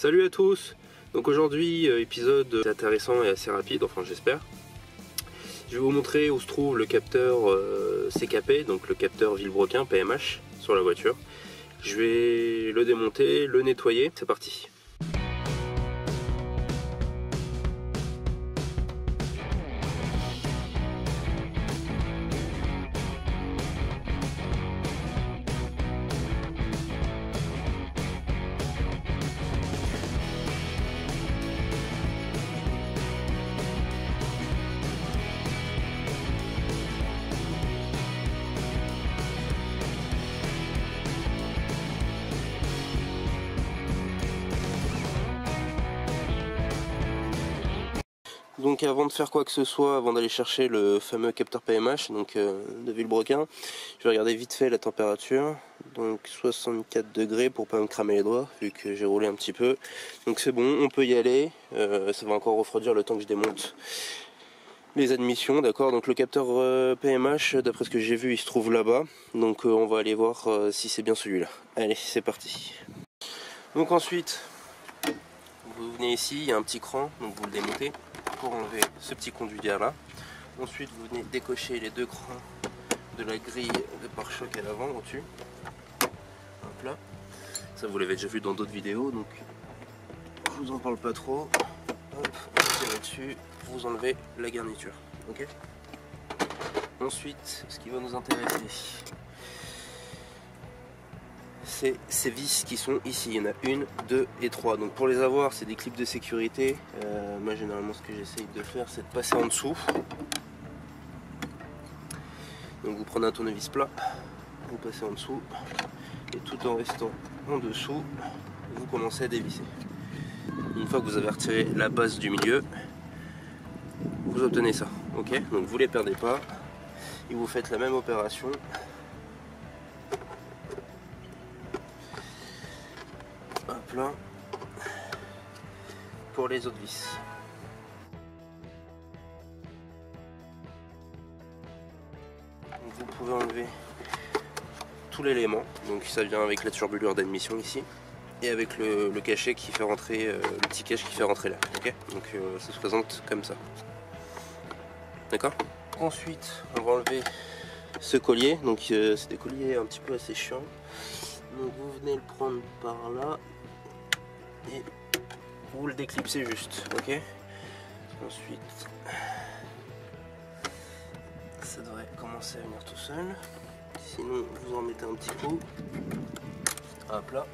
Salut à tous Donc aujourd'hui, euh, épisode intéressant et assez rapide, enfin j'espère. Je vais vous montrer où se trouve le capteur euh, CKP, donc le capteur Villebroquin PMH sur la voiture. Je vais le démonter, le nettoyer, c'est parti Donc avant de faire quoi que ce soit, avant d'aller chercher le fameux capteur PMH donc euh, de Villebrequin, je vais regarder vite fait la température. Donc 64 degrés pour pas me cramer les doigts vu que j'ai roulé un petit peu. Donc c'est bon, on peut y aller. Euh, ça va encore refroidir le temps que je démonte les admissions, d'accord. Donc le capteur PMH, euh, d'après ce que j'ai vu, il se trouve là-bas. Donc on va aller voir si c'est bien celui-là. Allez, c'est parti. Donc ensuite, vous venez ici, il y a un petit cran, donc vous le démontez pour enlever ce petit conduit là. Ensuite, vous venez décocher les deux crans de la grille de pare-choc à l'avant au-dessus. Hop là. Ça, vous l'avez déjà vu dans d'autres vidéos, donc je vous en parle pas trop. Hop, on dessus, vous enlevez la garniture. Ok? Ensuite, ce qui va nous intéresser, c'est ces vis qui sont ici. Il y en a une, deux et trois. Donc pour les avoir, c'est des clips de sécurité. Euh, moi généralement ce que j'essaye de faire, c'est de passer en dessous. Donc vous prenez un tournevis plat, vous passez en dessous, et tout en restant en dessous, vous commencez à dévisser. Une fois que vous avez retiré la base du milieu, vous obtenez ça. Ok? Donc vous les perdez pas, et vous faites la même opération plein pour les autres vis. vous pouvez enlever tout l'élément, donc ça vient avec la turbulure d'admission ici et avec le, cachet qui fait rentrer, euh, le petit cache qui fait rentrer là. ok? Donc euh, ça se présente comme ça. D'accord? Ensuite, on va enlever ce collier. Donc euh, c'est des colliers un petit peu assez chiants. Donc vous venez le prendre par là vous le déclipsez juste, ok Ensuite, ça devrait commencer à venir tout seul. Sinon, vous en mettez un petit coup. Hop là.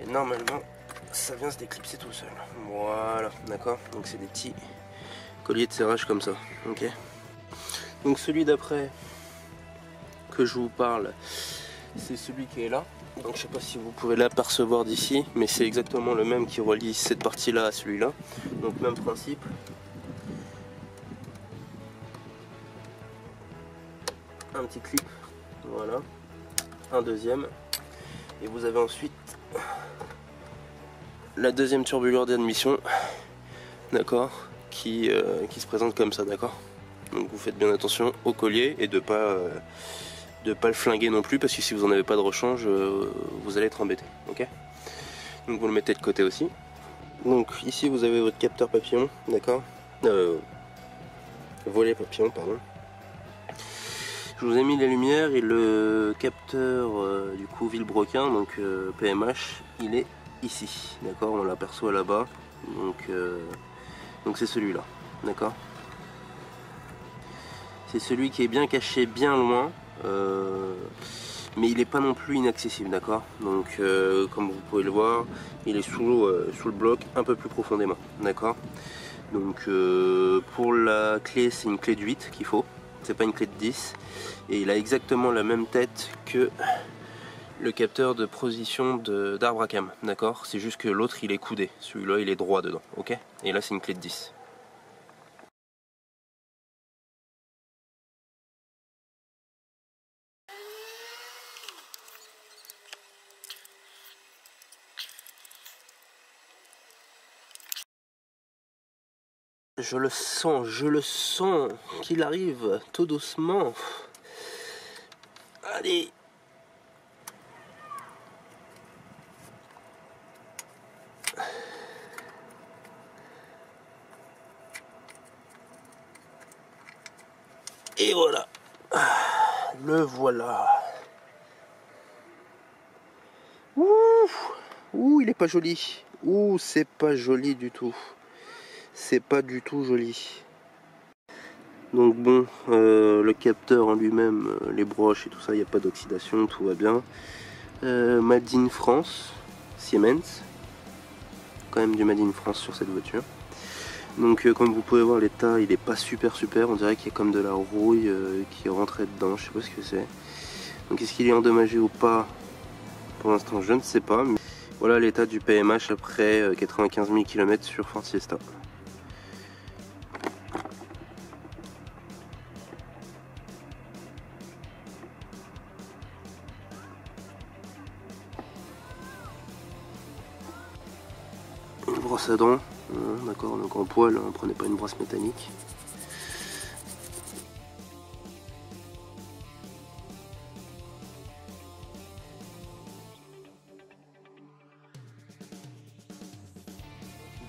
Et normalement, ça vient se déclipser tout seul. Voilà, d'accord Donc c'est des petits colliers de serrage comme ça, ok Donc celui d'après que je vous parle, c'est celui qui est là. Donc je sais pas si vous pouvez l'apercevoir d'ici, mais c'est exactement le même qui relie cette partie-là à celui-là. Donc même principe. Un petit clip, voilà. Un deuxième. Et vous avez ensuite la deuxième turbulure d'admission, d'accord, qui, euh, qui se présente comme ça, d'accord. Donc vous faites bien attention au collier et de pas euh, de pas le flinguer non plus parce que si vous en avez pas de rechange euh, vous allez être embêté ok? Donc vous le mettez de côté aussi. Donc ici vous avez votre capteur papillon d'accord? Euh, volet papillon pardon. Je vous ai mis la lumière et le capteur euh, du coup Villebrequin donc PMH il est ici d'accord? On l'aperçoit là-bas donc donc c'est celui-là d'accord? C'est celui qui est bien caché bien loin. euh, mais il n'est pas non plus inaccessible, d'accord? Donc, euh, comme vous pouvez le voir, il est sous, euh, sous le bloc un peu plus profondément, d'accord? Donc, pour la clé, c'est une clé de 8 qu'il faut, c'est pas une clé de 10, et il a exactement la même tête que le capteur de position d'arbre à cam, d'accord? C'est juste que l'autre il est coudé, celui-là il est droit dedans, ok? Et là c'est une clé de 10. Je le sens, je le sens qu'il arrive tout doucement. Allez. Et voilà. Le voilà. Ouh, Ouh il est pas joli. Ouh, c'est pas joli du tout. C'est pas du tout joli. Donc bon, euh, le capteur en lui-même, euh, les broches et tout ça, il n'y a pas d'oxydation, tout va bien. Euh, Made in France, Siemens. Quand même du Made in France sur cette voiture. Donc comme vous pouvez voir l'état il est pas super super, on dirait qu'il y a comme de la rouille qui est rentrée dedans, je sais pas ce que c'est. Donc est-ce qu'il est endommagé ou pas? Pour l'instant je ne sais pas. Mais voilà l'état du PMH après 95 000 km sur Ford Fiesta. Brosse à dents, d'accord, donc en poil, hein, prenez pas une brosse métallique.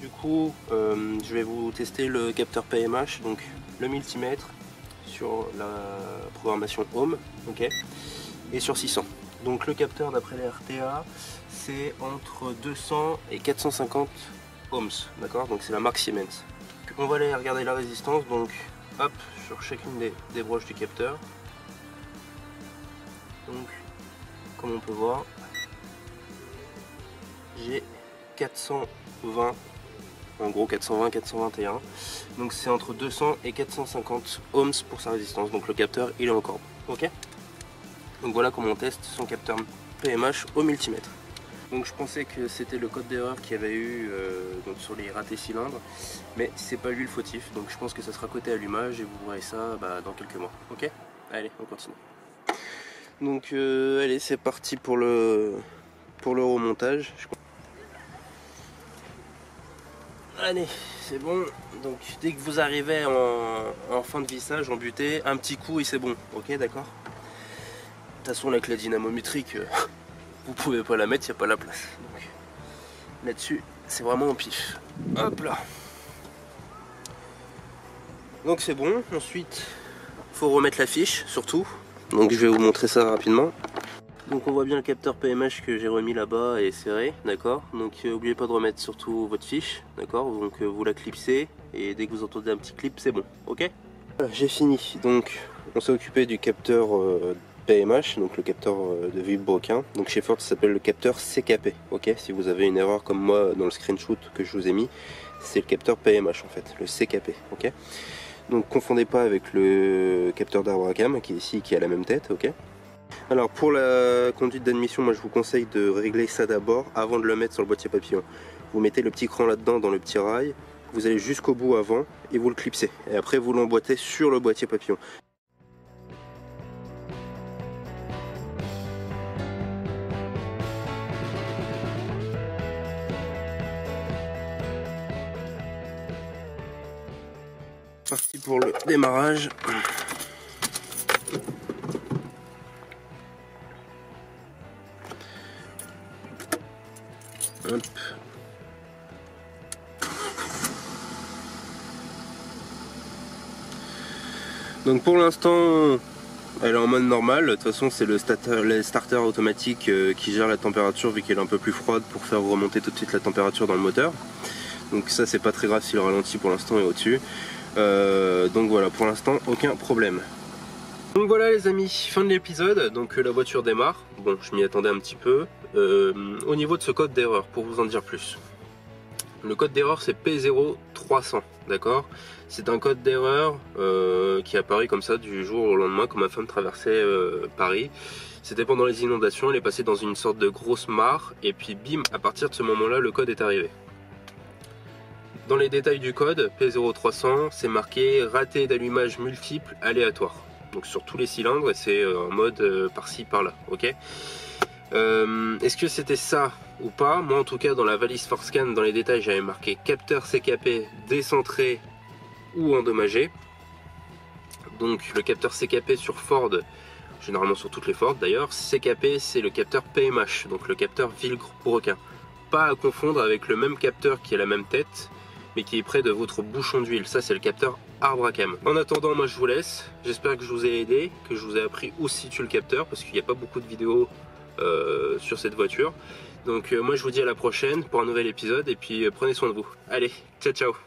Du coup, euh, je vais vous tester le capteur PMH, donc le multimètre sur la programmation Home, ok, et sur 600. Donc le capteur d'après les RTA, c'est entre 200 et 450 ohms, d'accord? Donc c'est la marque Siemens. On va aller regarder la résistance, donc hop, sur chacune des, broches du capteur. Donc, comme on peut voir, j'ai 420, en gros 420-421. Donc c'est entre 200 et 450 ohms pour sa résistance. Donc le capteur, il est encore. Ok? Donc voilà comment on teste son capteur PMH au multimètre. Donc je pensais que c'était le code d'erreur qu'il y avait eu euh, sur les ratés cylindres, mais c'est pas lui le fautif, donc je pense que ça sera côté allumage et vous verrez ça bah, dans quelques mois. Ok? Allez, on continue. Donc euh, allez, c'est parti pour le pour le remontage. Allez, c'est bon. Donc dès que vous arrivez en, fin de vissage, en butée, un petit coup et c'est bon. Ok, d'accord? De toute façon, avec la dynamométrique, euh, vous pouvez pas la mettre, il n'y a pas la place. Là-dessus, c'est vraiment en pif. Hop là. Donc c'est bon. Ensuite, faut remettre la fiche, surtout. Donc je vais vous montrer ça rapidement. Donc on voit bien le capteur PMH que j'ai remis là-bas et serré, d'accord? Donc n'oubliez euh, pas de remettre surtout votre fiche, d'accord? Donc euh, vous la clipsez et dès que vous entendez un petit clip, c'est bon, ok? J'ai fini, donc on s'est occupé du capteur euh, PMH, donc le capteur euh, de vibroquin. Donc chez Ford, ça s'appelle le capteur CKP. Ok, si vous avez une erreur comme moi dans le screenshot que je vous ai mis, c'est le capteur PMH en fait, le CKP. Ok? Donc confondez pas avec le capteur d'arbre à cam qui est ici, qui a la même tête. Ok? Alors pour la conduite d'admission, moi je vous conseille de régler ça d'abord avant de le mettre sur le boîtier papillon. Vous mettez le petit cran là-dedans dans le petit rail, vous allez jusqu'au bout avant et vous le clipsez. Et après vous l'emboîtez sur le boîtier papillon. Pour le démarrage. Donc pour l'instant, elle est en mode normal. De toute façon, c'est le starter, automatique euh, qui gère la température vu qu'elle est un peu plus froide pour faire remonter tout de suite la température dans le moteur. Donc ça, c'est pas très grave si le ralenti pour l'instant est au-dessus. Euh, donc voilà, pour l'instant, aucun problème. Donc voilà les amis, fin de l'épisode, donc euh, la voiture démarre, bon je m'y attendais un petit peu. Euh, au niveau de ce code d'erreur, pour vous en dire plus. Le code d'erreur c'est P0300, d'accord? C'est un code d'erreur qui apparaît comme ça du jour au lendemain quand ma femme traversait Paris. C'était pendant les inondations, elle est passée dans une sorte de grosse mare et puis bim, à partir de ce moment-là, le code est arrivé. Dans les détails du code, P0300, c'est marqué raté d'allumage multiple aléatoire. Donc sur tous les cylindres, c'est euh, en mode euh, par-ci, par-là. ok? Euh, Est-ce que c'était ça ou pas? Moi en tout cas, dans la valise Forscan, dans les détails, j'avais marqué capteur CKP décentré ou endommagé. Donc le capteur CKP sur Ford, généralement sur toutes les Ford d'ailleurs, CKP c'est le capteur PMH, donc le capteur Villebrequin. pas à confondre avec le même capteur qui a la même tête, mais qui est près de votre bouchon d'huile. Ça, c'est le capteur Arbracam. En attendant, moi, je vous laisse. J'espère que je vous ai aidé, que je vous ai appris où se situe le capteur, parce qu'il n'y a pas beaucoup de vidéos euh, sur cette voiture. Donc, euh, moi, je vous dis à la prochaine pour un nouvel épisode, et puis euh, prenez soin de vous. Allez, ciao, ciao